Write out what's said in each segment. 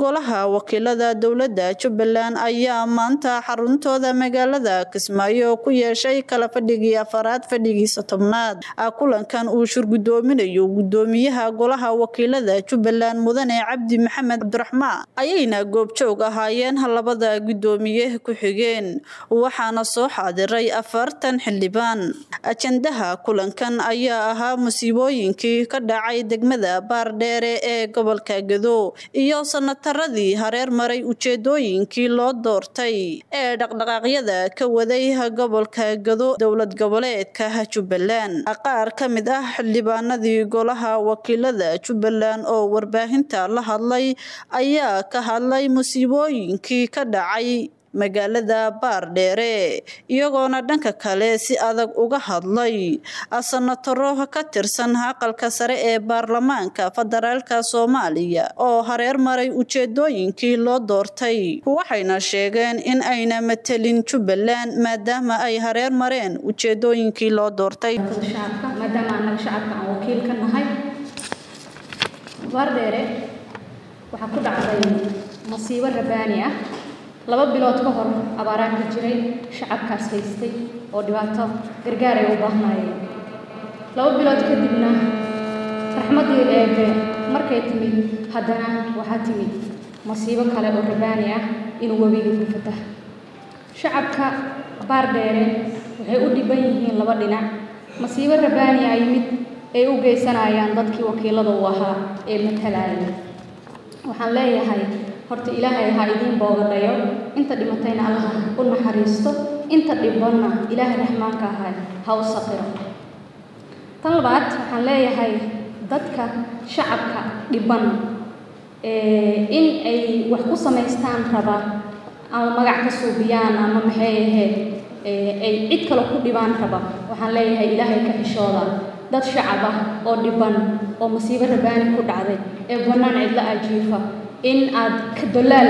golaha wakiilada dowladda jubbaland ayaa maanta xaruntooda magaalada kismaayo ku yeeshay kala fadhigii afaraad fadhigiisa tobnaad. Kulankan uu shirgudoominayo gudoomiyaha golaha wakiilada jubbaland mudane cabdi maxamed cabdiraxmaan ayayna goobjoog ahaayeen labada gudoomiye ku-xigeen waxaana soo xaadiray afartan xildhibaan. Ajandaha kulankan ayaa ahaa musiibooyinkii ka dhacay degmada baardheere ee gobolka gado iyo sanataradii hareer maray ujeedooyinkii loo doortay ee dhaqdhaqaaqyada ka waday gobolka gado dowlad goboleedka jubbaland qaar ka mid ah xildhibaanadii golaha wakiilada jubbaland oo warbaahinta la hadlay ayaa ka hadlay musiibooyinkii ka dhacay magaalada baardheere iyagoona dhanka kale si adag uga hadlay. Sanataro ka tirsan aqalka sare ee baarlamaanka federaalka soomaaliya oo hareer maray ujeedooyinkii loo doortay. Waxayna sheegeen in ayna matelin jubbaland maadaama ay hareer mareen ujeedooyinkii loo doortay. Masiibo rabaani ah laba bilood ka hor abaaraan ka jiray shacabkaas haystay oo dhibaato gargaar ay u baahnaayeen laba bilood kadibna raxmaddii eebe markay timid haddana waxaa timid masiibo kale oo rabaani ah inuu webiga ku fataha. Shacabka baardheere waxay u dhiban yihiin laba dhinac. Masiibo rabaani ah yimid ay u geysanayaan dadkii wakiilada u ahaa ee matalaya waxaan leeyahay horta ilaahay ha idiin boogadhayo inta dhimatayna allaha u naxariisto. Inta dhibanna ilaahay raxmaanka ahay ha u saqiro tan labaad waxaan leeyahay dadka shacabka dhiban in ay wax ku samaystaan raba ama magac ka suubiyaan ama maxay ahayd ay cid kale ku dhibaan raba. Waxaan leeyahay ilaahay ka xishooda dad shacab ah oo dhiban oo masiibo rabaani ku dhacday. Ee bannaan cidla ajiifa in aad dalaal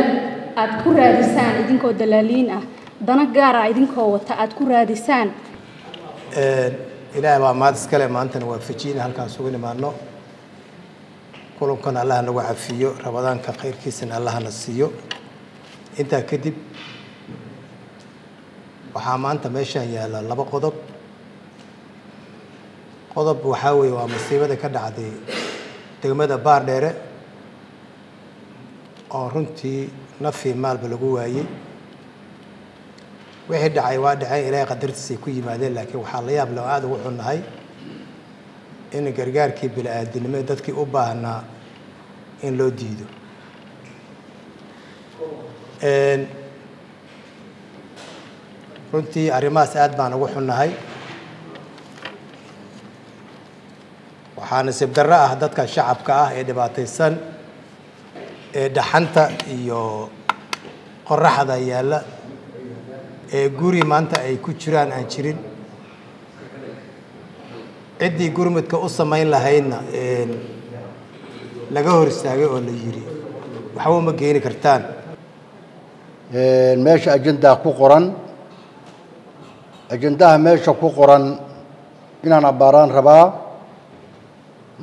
aad ku raadisaan idinkoo dalaaliin ah dana gaara idinkoo wata aad ku raadisaan. Ilaahay baa maad iskale maantana waa fajiina halkaan sugu nimaadno. Kulankan allaha nagu cafiyo rabadaanka khayrkiisana allahana siiyo. Intaa kadib waxaa maanta meeshaan yaalla laba qodob. Qodob waxaa weeye waa masiibada ka dhacday degmada baardheere oo runtii nafii maalba lagu waayey. Wixii dhacay waa dhaceen ilaahay qadartiisay ku yimaadeen laakiin waxaa la yaab leh aada ugu xunnahay in gargaarkii bini-aadinimo dadkii u baahnaa in loo diido. Runtii arrimahaas aad baan ugu xunnahay. Nasiib darro ah dadka shacabka ah ee dhibaataysan ee dhaxanta iyo qoraxda yaalla ee guri maanta ay ku jiraan aan jirin. Ciddii gurmudka u samayn lahaydna laga hor istaagay oo la yidhi waxba uma geeni kartaan. Meesha ajendaa ku qoran ajendaha meesha ku qoran inaan abbaaraan rabaa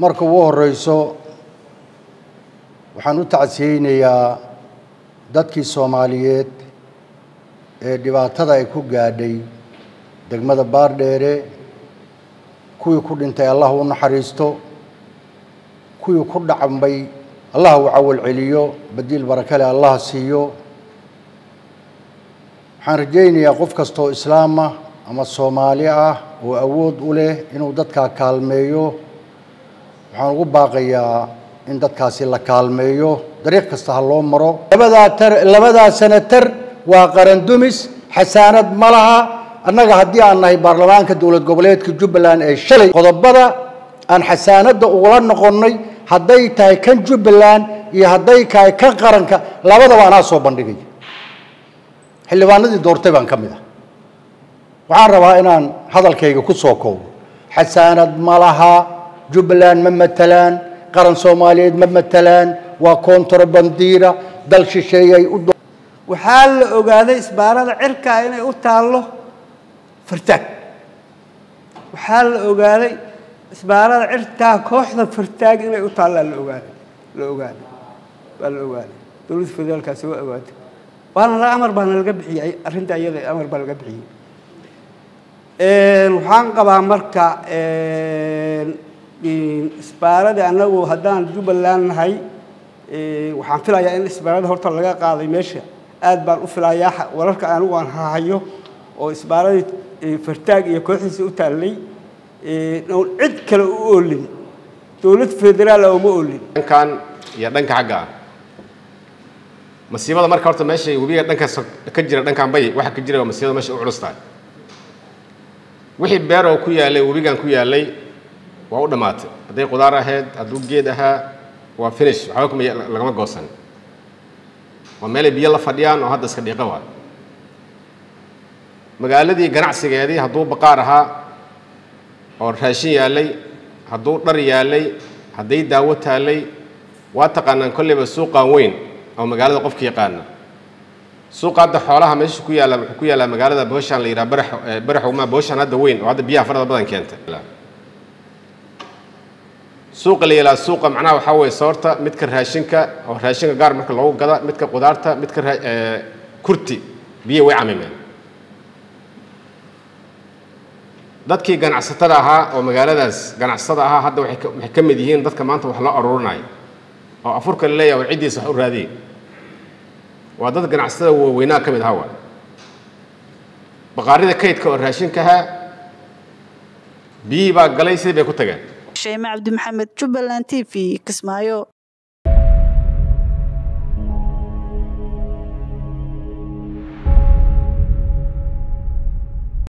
marka ugu horeyso waxaan u tacsiyeynayaa dadkii soomaaliyeed ee dhibaatada ay ku gaadhay degmada baardheere kuwii ku dhintay allah u naxariisto kuwii ku dhacambay allah u cawal celiyo badiil barakale allah siiyo. Waxaan rajaynayaa qof kastaoo islaam ah ama soomaali ah oo awood u leh inuu dadkaa kaalmeeyo. Waxaan ugu baaqayaa in dadkaasi la kaalmeeyo. Dariiq kasta ha loo maro. Labadaa tar labadaa senatar waa qaran dumis. Xasaanad ma laha. Annaga haddii aan nahay baarlamaanka dowlad goboleedka jubbaland ee shalay qodobada aan xasaanadda ugula noqonnay hadday tahay kan jubbaland iyo hadday tahay kan qaranka labadaba anaa soo bandhigaya xildhibaanadii doortay baan ka mid ah. Waxaan rabaa inaan hadalkayga ku soo koobo. Xasaanad ma laha. Jubbaland ma matalaan qaran soomaaliyeed ma matalaan waa kontrabandiira dal shisheeyay u waxaa la ogaaday isbaarada cirkaa inay u taallo fartaag waxaa la ogaaday isbaarada cirkaa kooxda fartaag inay u taallaa la ogaaday la ogaaday waa la ogaaday. Dowladda federaalkaa soo awaatay waana amar baana laga bixiyey arrinta iyada amar baa laga bixiyey. Waxaan qabaa marka isbaaradii annagu haddaan jubbaland nahay waxaan filayaa in isbaarada horta laga qaaday meesha. Aad baan u filayaa wararka anigu aan hahayo oo isbaaradii fartaag iyo kooxiisa u taallay. Oon cid kale u oolin. Dowlad federaal ah uma oolin. Dhankan iyo dhanka xagga. Ah masiibada marka horta meesha webiga dhankaas ka jira dhankan bay waxa ka jira waa masiibada meesha u culus tahay. Wixii beer oo ku yaalay webigan ku yaalay waa u dhammaatay hadday qudaar ahayd hadduu geed ahaa waa finish. Waxba kuma lagama goosan. Waa meelay biyo la fadhiyaan oo hadda iska dhiiqa waa. Magaaladii ganacsigeedii hadduu baqaar ahaa oo raashin yaalay hadduu dhar yaalay hadday daawo taallay waa taqaanaan kolleyba suuqaan weyn oo magaalada qofka yaqaana. Suuqa hadda xoolaha meesha ku yaalla wuxuu ku yaallaa magaalada booshaan la yidhaha barax baraxow ma booshaan hadda weyn oo hadda biyaha farada badan keentay suuqa la yidhaha suuqa macnaha waxaa weeye soorta midka raashinka oo raashinka gaar marka loogu gada midka qudaarta midka kurti biyo way camimeen dadkii ganacsatada ahaa oo magaaladaas ganacsatada ahaa hadda waxay ka mid yihiin dadka maanta wax loo aruurinayo oo afurka la leeyahay war ciddiisa wax u raadiye waa dad ganacsatada waaweynaa ka mid ahaa waa baqaarida kaydka oo raashinkaha biyihii baa galay sidii bay ku tageen sheeme cabdi maxamed jubbaland t v kismaayo